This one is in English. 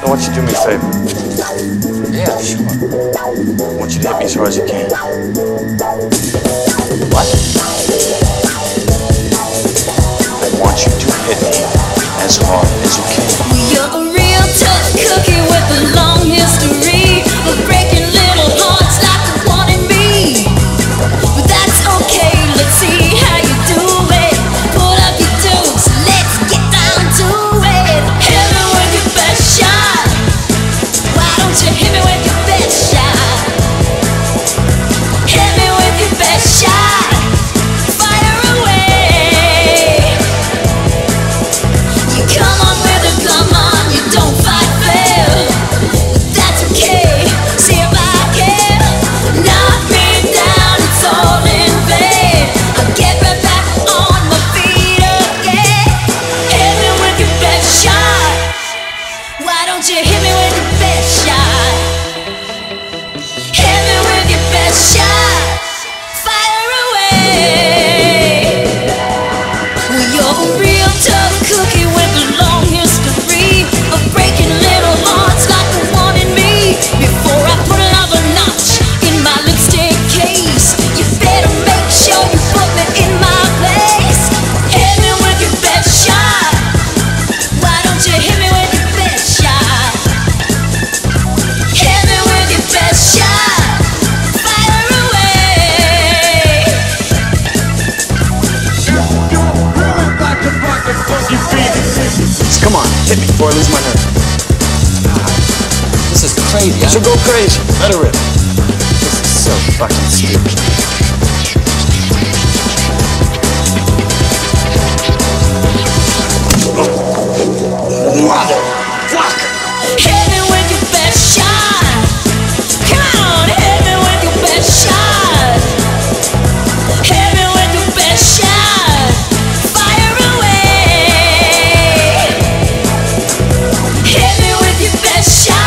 I want you to do me a favor. Yeah, sure. I want you to hit me as hard as you can. You hit me with your best shot. Hit me with your best shot. Fire away. You're a real tough cookie with a Hit me before I lose my nerve. This is crazy. Should go crazy. Let rip. This is so fucking stupid. shout.